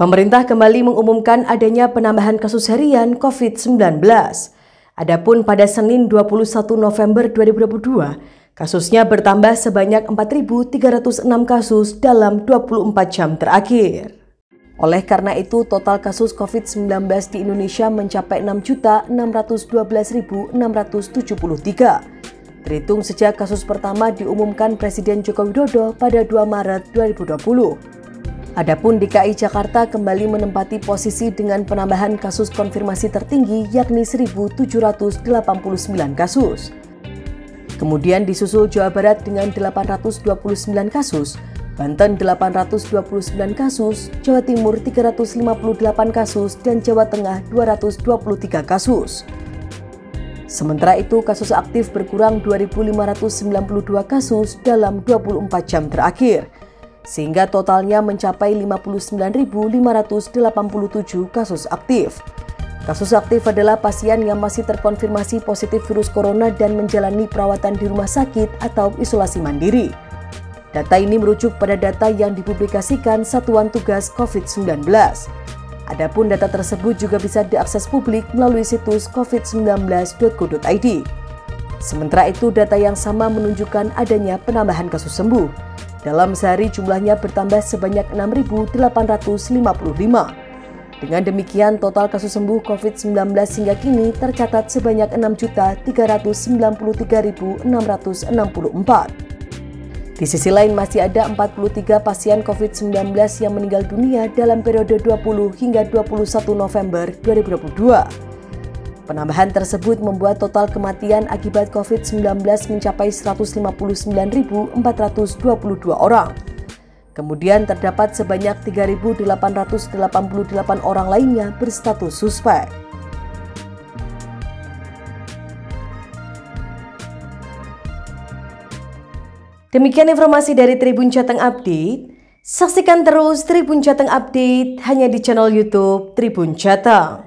Pemerintah kembali mengumumkan adanya penambahan kasus harian COVID-19. Adapun pada Senin 21 November 2022, kasusnya bertambah sebanyak 4.306 kasus dalam 24 jam terakhir. Oleh karena itu, total kasus COVID-19 di Indonesia mencapai 6.612.673. Terhitung sejak kasus pertama diumumkan Presiden Joko Widodo pada 2 Maret 2020. Adapun DKI Jakarta kembali menempati posisi dengan penambahan kasus konfirmasi tertinggi yakni 1.789 kasus. Kemudian disusul Jawa Barat dengan 829 kasus, Banten 829 kasus, Jawa Timur 358 kasus, dan Jawa Tengah 223 kasus. Sementara itu, kasus aktif berkurang 2.592 kasus dalam 24 jam terakhir sehingga totalnya mencapai 59.587 kasus aktif. Kasus aktif adalah pasien yang masih terkonfirmasi positif virus corona dan menjalani perawatan di rumah sakit atau isolasi mandiri. Data ini merujuk pada data yang dipublikasikan Satuan Tugas COVID-19. Adapun data tersebut juga bisa diakses publik melalui situs covid19.go.id. Sementara itu, data yang sama menunjukkan adanya penambahan kasus sembuh. Dalam sehari jumlahnya bertambah sebanyak 6.855. Dengan demikian, total kasus sembuh COVID-19 hingga kini tercatat sebanyak 6.393.664. Di sisi lain masih ada 43 pasien COVID-19 yang meninggal dunia dalam periode 20 hingga 21 November 2022. Penambahan tersebut membuat total kematian akibat COVID-19 mencapai 159.422 orang. Kemudian terdapat sebanyak 3.888 orang lainnya berstatus suspek. Demikian informasi dari Tribun Jateng Update. Saksikan terus Tribun Jateng Update hanya di channel YouTube Tribun Jateng.